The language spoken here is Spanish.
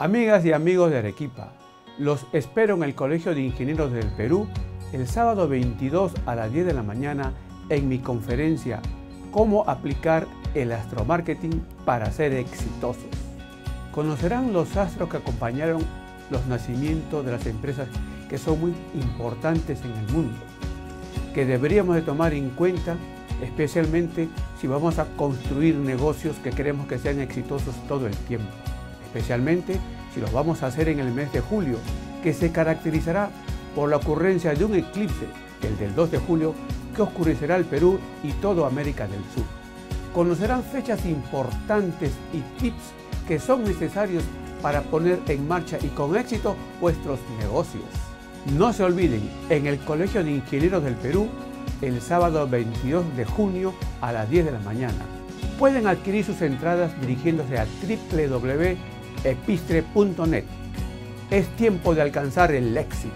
Amigas y amigos de Arequipa, los espero en el Colegio de Ingenieros del Perú el sábado 22 a las 10 de la mañana en mi conferencia Cómo aplicar el astromarketing para ser exitosos. Conocerán los astros que acompañaron los nacimientos de las empresas que son muy importantes en el mundo, que deberíamos de tomar en cuenta especialmente si vamos a construir negocios que queremos que sean exitosos todo el tiempo, especialmente si los vamos a hacer en el mes de julio, que se caracterizará por la ocurrencia de un eclipse, el del 2 de julio, que oscurecerá el Perú y toda América del Sur. Conocerán fechas importantes y tips que son necesarios para poner en marcha y con éxito vuestros negocios. No se olviden, en el Colegio de Ingenieros del Perú, el sábado 22 de junio a las 10 de la mañana. Pueden adquirir sus entradas dirigiéndose a www.epistre.net. Es tiempo de alcanzar el éxito.